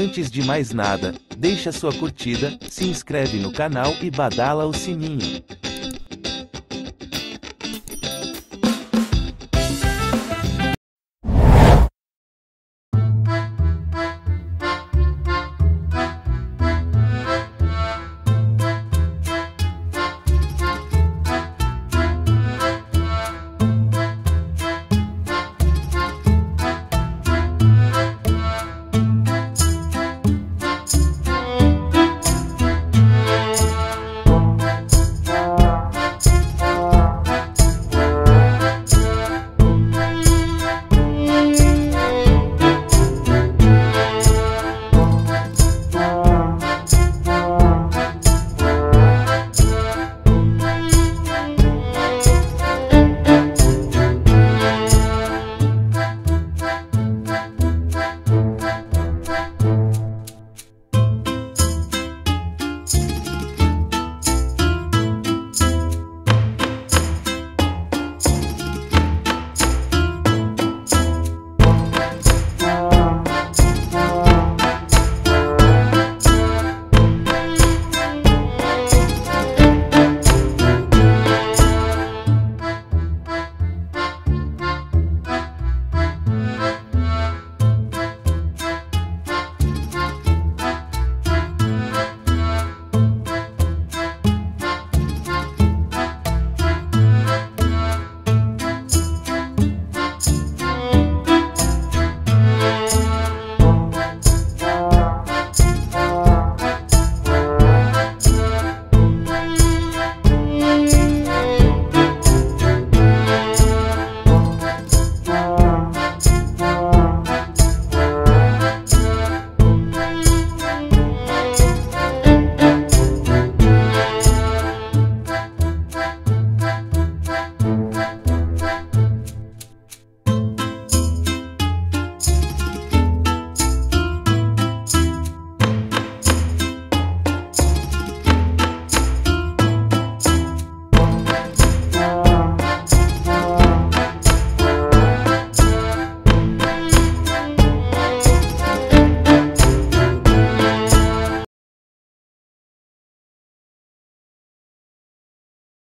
Antes de mais nada, deixa sua curtida, se inscreve no canal e badala o sininho.